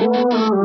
Oh.